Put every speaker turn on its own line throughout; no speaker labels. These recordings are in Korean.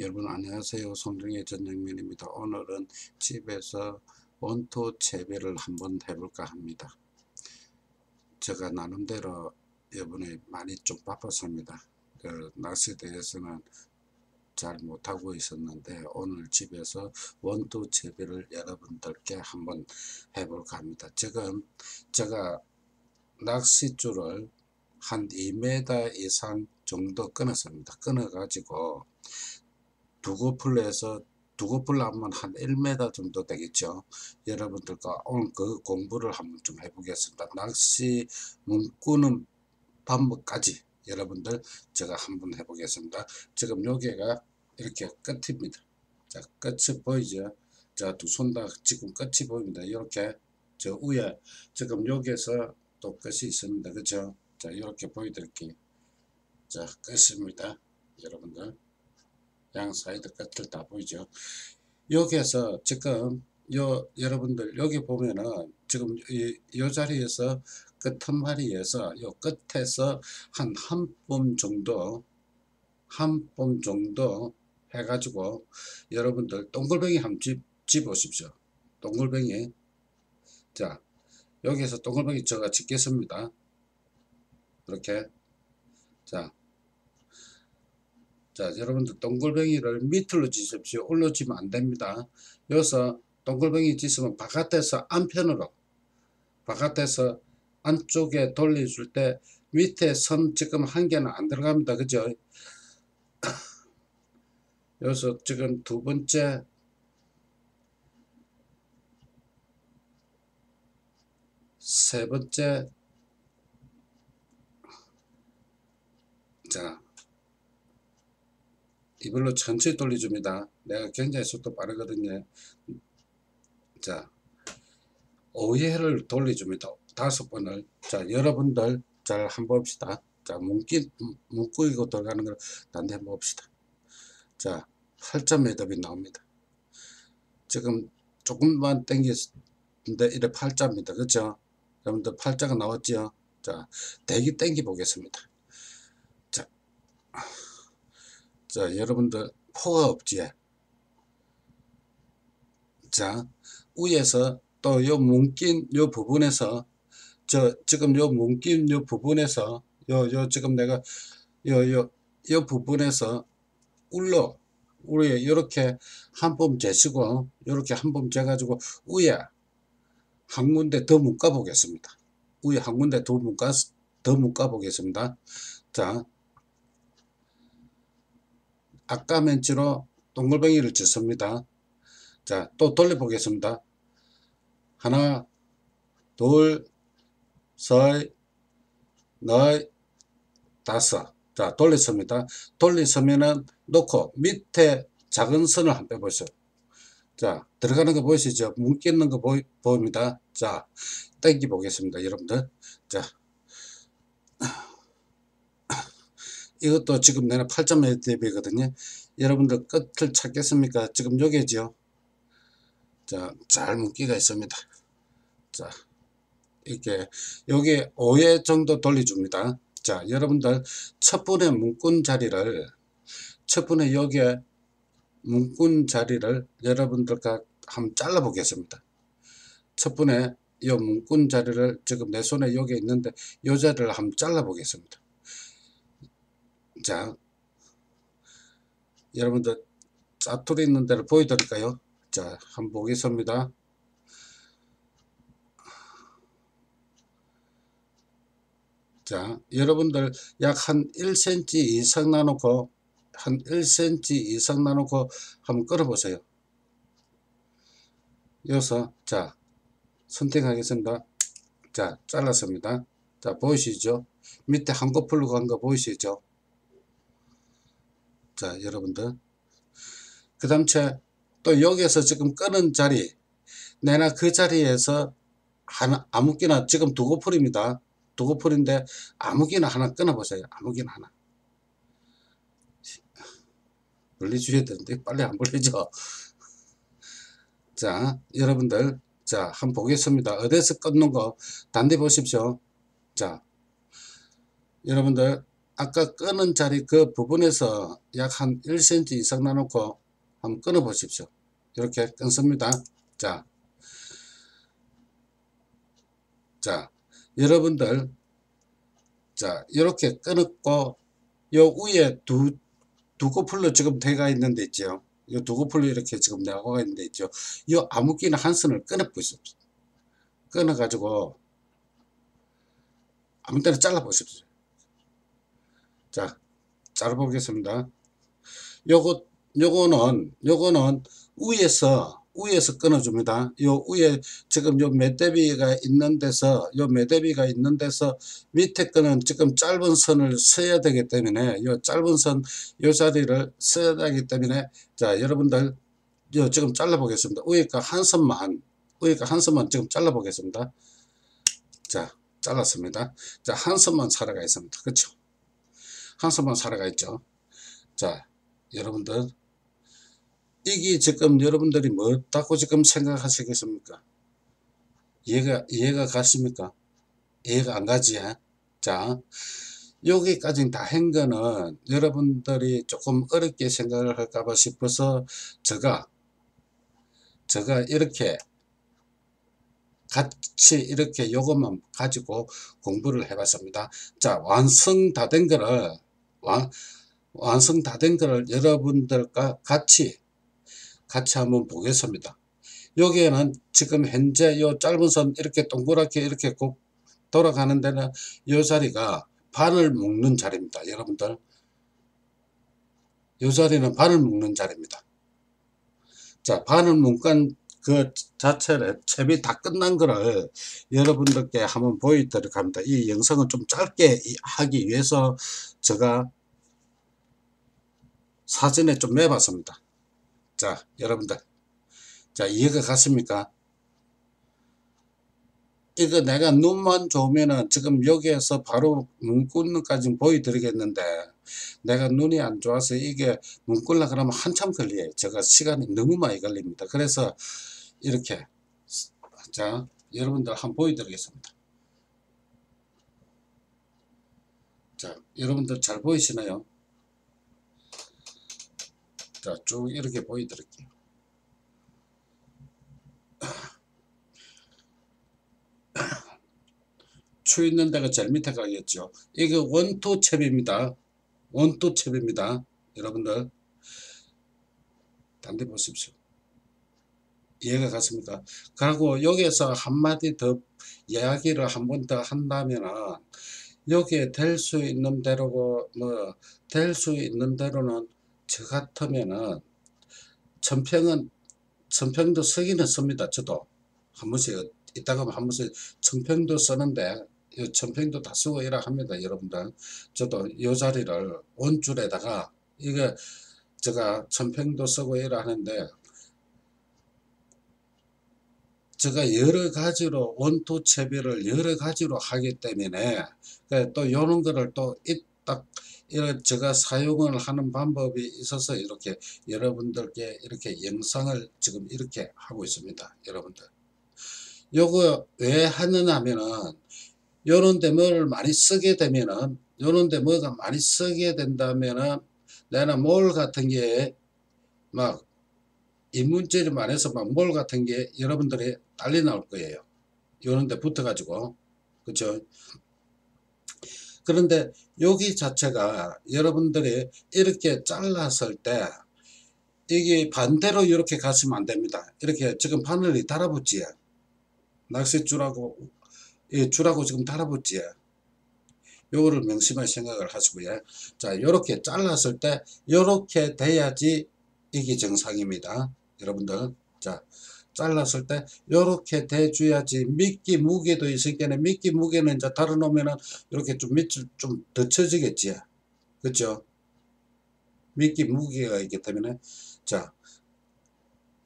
여러분 안녕하세요. 송정의 전영민입니다. 오늘은 집에서 원토 재배를 한번 해볼까 합니다. 제가 나름대로 이번에 많이 좀 바빴습니다. 그 낚시에 대해서는 잘 못하고 있었는데 오늘 집에서 원토 재배를 여러분들께 한번 해볼까 합니다. 지금 제가 낚싯줄을 한 2m 이상 정도 끊었습니다. 끊어 가지고 두고플에서 두고플 하면 한 1m 정도 되겠죠. 여러분들과 오늘 그 공부를 한번 좀 해보겠습니다. 낚시 문구는 방법까지 여러분들 제가 한번 해보겠습니다. 지금 여기가 이렇게 끝입니다. 자, 끝이 보이죠? 자, 두 손 다 지금 끝이 보입니다. 이렇게 저 위에 지금 여기에서 또 끝이 있습니다. 그죠? 자, 이렇게 보여드릴게요. 자, 끝입니다. 여러분들. 양 사이드 끝을 다 보이죠. 여기에서 지금 요 여러분들 여기 보면은 지금 이, 요 자리에서 끝한마리에서 요 끝에서 한 한 뼘 정도 한 뼘 정도 해가지고 여러분들 동글뱅이 한번 집, 집으십시오. 동글뱅이 자 여기에서 동글뱅이 제가 짓겠습니다. 이렇게 자 자, 여러분들 동글뱅이를 밑으로 지십시오. 올려지면 안 됩니다. 여기서 동글뱅이 짓으면 바깥에서 안편으로 바깥에서 안쪽에 돌려줄 때 밑에 선 지금 한 개는 안 들어갑니다. 그죠? 여기서 지금 두 번째 세 번째 자 이걸로 천천히 돌려줍니다. 내가 굉장히 속도 빠르거든요. 자, 5회를 돌려줍니다. 다섯 번을. 자, 여러분들 잘 한번 봅시다. 자, 문기, 문구이고 들어가는 걸 단대 한번 봅시다. 자, 8점 매듭이 나옵니다. 지금 조금만 땡겼는데 이래 8자입니다. 그죠? 여러분들 8자가 나왔죠? 자, 대기 땡기 보겠습니다. 자, 자, 여러분들 없지? 자, 위에서 또요 문긴 요 부분에서 저 지금 요 문긴 요 부분에서 요 요 지금 내가 요 요 요 부분에서 울러 우리 이렇게 한 번 재시고 이렇게 한 번 재가지고 위에 한 군데 더 묶어 보겠습니다. 위에 한 군데 더 묶어 더 묶어 보겠습니다. 자, 아까 멘치로 동글뱅이를 짓습니다. 자, 또 돌려보겠습니다. 하나, 둘, 셋, 넷, 다섯. 자, 돌렸습니다. 돌렸으면은 놓고 밑에 작은 선을 한번 빼보세요. 자, 들어가는 거 보이시죠? 묶이는 거 보이, 보입니다. 자, 땡기 보겠습니다. 여러분들. 자, 이것도 지금 내가 8점 대비거든요. 여러분들 끝을 찾겠습니까? 지금 여기죠. 자, 잘 묶기가 있습니다. 자, 이렇게 여기 5회 정도 돌려줍니다. 자, 여러분들 첫 번에 묶은 자리를 첫 번에 여기에 묶은 자리를 여러분들과 한번 잘라 보겠습니다. 첫 번에 이 묶은 자리를 지금 내 손에 여기 있는데 이 자리를 한번 잘라 보겠습니다. 자, 여러분들 짜투리 있는 데를 보여드릴까요? 자, 한번 보겠습니다. 자, 여러분들 약 한 1cm 이상 나놓고 한 1cm 이상 나놓고 한번 끌어보세요. 여기서 자 선택하겠습니다. 자 잘랐습니다. 자 보이시죠? 밑에 한꺼풀로 간 거 보이시죠? 자 여러분들 그 다음 또 여기에서 지금 끄는 자리 내나 그 자리에서 하나 아무기나 지금 두고풀입니다. 두고풀인데 아무기나 하나 끊어보세요. 아무기나 하나. 벌려주셔야 되는데 빨리 안 벌리죠. 자 여러분들 자 한번 보겠습니다. 어디서 끊는 거 단대 보십시오. 자 여러분들 아까 끄는 자리 그 부분에서 약 한 1cm 이상 나놓고 한번 끊어 보십시오. 이렇게 끊습니다. 자, 자, 여러분들, 자, 이렇게 끊었고, 요 위에 두, 두 코플로 지금 대가 있는 데 있죠. 요두 코플로 이렇게 지금 나가 있는 데 있죠. 요 아무끼나 한 선을 끊어 보십시오. 끊어 가지고 아무 때나 잘라 보십시오. 자, 잘라 보겠습니다. 요거, 요거는, 요거는 위에서 위에서 끊어줍니다. 요 위에 지금 요 매대비가 있는 데서 요 매대비가 있는 데서 밑에 거는 지금 짧은 선을 써야 되기 때문에 요 짧은 선 요 자리를 써야 되기 때문에 자 여러분들 요 지금 잘라 보겠습니다. 위에 거한 선만 위에 거한 선만 지금 잘라 보겠습니다. 자 잘랐습니다. 자 한 선만 살아가 있습니다. 그렇죠? 한 선만 살아가 있죠. 자 여러분들 이게 지금 여러분들이 뭐다고 지금 생각하시겠습니까? 이해가, 이해가 갔습니까? 이해가 안 가지? 자, 여기까지 다 한 거는 여러분들이 조금 어렵게 생각을 할까봐 싶어서 제가, 제가 이렇게 같이 이렇게 요것만 가지고 공부를 해봤습니다. 자, 완성 다 된 거를, 완, 완성 다 된 거를 여러분들과 같이 같이 한번 보겠습니다. 여기에는 지금 현재 요 짧은 선 이렇게 동그랗게 이렇게 꼭 돌아가는 데는 요 자리가 반을 묶는 자리입니다. 여러분들 요 자리는 반을 묶는 자리입니다. 자 반을 묶은 그 자체를 챕이 다 끝난 거를 여러분들께 한번 보여드리도록 합니다. 이 영상은 좀 짧게 하기 위해서 제가 사진에 좀 매봤습니다. 자, 여러분들. 자, 이해가 갔습니까? 이거 내가 눈만 좋으면은 지금 여기에서 바로 문구는까지 보여드리겠는데 내가 눈이 안 좋아서 이게 문구려 그러면 한참 걸려요. 제가 시간이 너무 많이 걸립니다. 그래서 이렇게 자 여러분들 한번 보여드리겠습니다. 자 여러분들 잘 보이시나요? 자, 쭉 이렇게 보여드릴게요. 추 있는 데가 제일 밑에 가겠죠. 이게 원투 챕입니다. 원투 챕입니다. 여러분들 단대 보십시오. 이해가 갔습니까? 그리고 여기에서 한마디 더 이야기를 한 번 더 한다면은 여기에 될 수 있는 대로고 뭐 될 수 있는 대로는 저 같으면은 천평은 천평도 쓰기는 씁니다. 저도 한 번씩 이따가 한 번씩 천평도 쓰는데 이 천평도 다 쓰고 이라 합니다. 여러분들 저도 이 자리를 원줄에다가 이게 제가 천평도 쓰고 이라 하는데 제가 여러 가지로 원투 채비를 여러 가지로 하기 때문에 또 이런 거를 또딱 이런 제가 사용을 하는 방법이 있어서 이렇게 여러분들께 이렇게 영상을 지금 이렇게 하고 있습니다. 여러분들. 요거 왜 하느냐 하면은 요런데 뭘 많이 쓰게 되면은 요런데 뭐가 많이 쓰게 된다면은 내가 뭘 같은 게 막 인문제를 말해서 막뭘 같은 게 여러분들이 달리 나올 거예요. 요런 데 붙어 가지고 그쵸 그런데 여기 자체가 여러분들이 이렇게 잘랐을 때 이게 반대로 이렇게 가시면 안 됩니다. 이렇게 지금 바늘이 달아붙지요. 낚싯줄하고 이 줄하고 지금 달아붙지요. 요거를 명심할 생각을 하시고요. 자, 이렇게 잘랐을 때 이렇게 돼야지 이게 정상입니다. 여러분들. 자, 잘랐을 때 이렇게 대줘야지 미끼 무게도 있으니까 미끼 무게는 이제 달아 놓으면은 이렇게 좀 밑을 좀 덧쳐지겠지 그죠 미끼 무게가 있기 때문에 자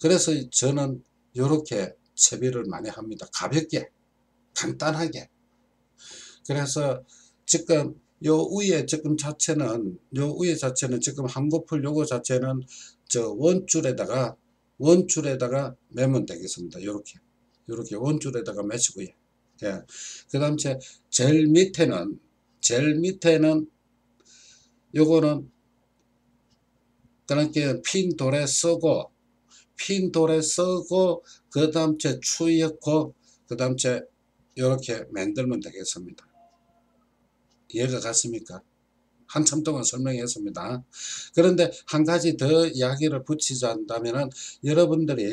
그래서 저는 이렇게 채비를 많이 합니다 가볍게 간단하게 그래서 지금 요 위에 지금 자체는 요 위에 자체는 지금 한고풀 요거 자체는 저 원줄에다가 원줄에다가 매면 되겠습니다. 이렇게 이렇게 원줄에다가 매시고요. 예. 그 다음 제 제일 밑에는 제일 밑에는 요거는 그러니까 핀 돌에 쓰고 핀 돌에 쓰고 그 다음 째 추였고 그 다음 째 이렇게 만들면 되겠습니다. 이해가 갔습니까? 한참 동안 설명했습니다. 그런데 한 가지 더 이야기를 붙이자 한다면은 여러분들이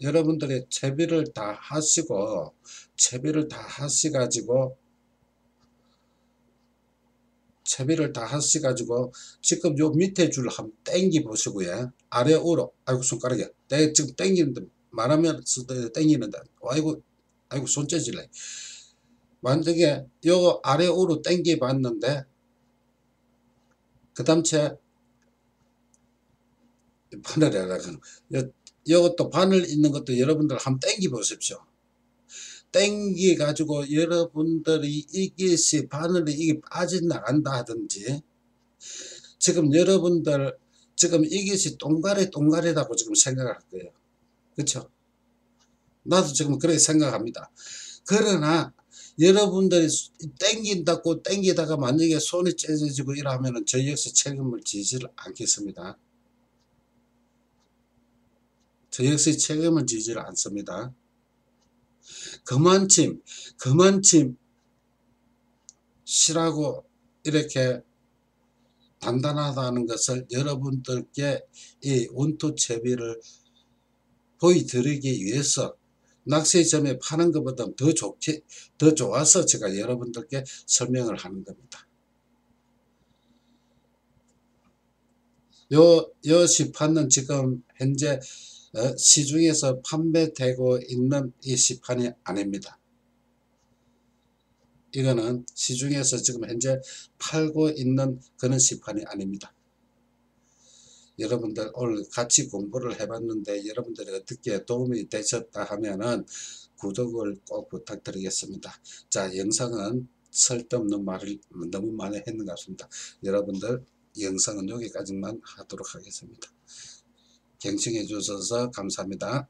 여러분들이 채비를 다 하시고 채비를 다 하시 가지고 채비를 다 하시 가지고 지금 요 밑에 줄 한번 땡기 보시고요. 아래 우로 아이고 손가락에 내 지금 땡기는데 말하면 땡기는데 아이고 아이고 손 째질래. 만약에 요 아래 우로 땡기 봤는데 그 다음 채 바늘에다가 요, 요것도 바늘 있는 것도 여러분들 한번 땡기 보십시오. 땡기 가지고 여러분들이 이것이 바늘이 이게 빠져나간다 하든지 지금 여러분들 지금 이것이 똥가리 똥가리라고 지금 생각할 거예요. 그렇죠? 나도 지금 그렇게 생각합니다. 그러나 여러분들이 땡긴다고 땡기다가 만약에 손이 째져지고 이러면은 저 역시 책임을 지지를 않겠습니다. 저 역시 책임을 지지를 않습니다. 그만침, 그만침 시라고 이렇게 단단하다는 것을 여러분들께 이 원투 채비를 보여드리기 위해서 낚시점에 파는 것보다 더 좋게, 더 좋아서 제가 여러분들께 설명을 하는 겁니다. 요, 요 시판은 지금 현재 어, 시중에서 판매되고 있는 이 시판이 아닙니다. 이거는 시중에서 지금 현재 팔고 있는 그런 시판이 아닙니다. 여러분들 오늘 같이 공부를 해봤는데 여러분들이 어떻게 도움이 되셨다 하면은 구독을 꼭 부탁드리겠습니다. 자 영상은 쓸데없는 말을 너무 많이 했는 것 같습니다. 여러분들 영상은 여기까지만 하도록 하겠습니다. 경청해 주셔서 감사합니다.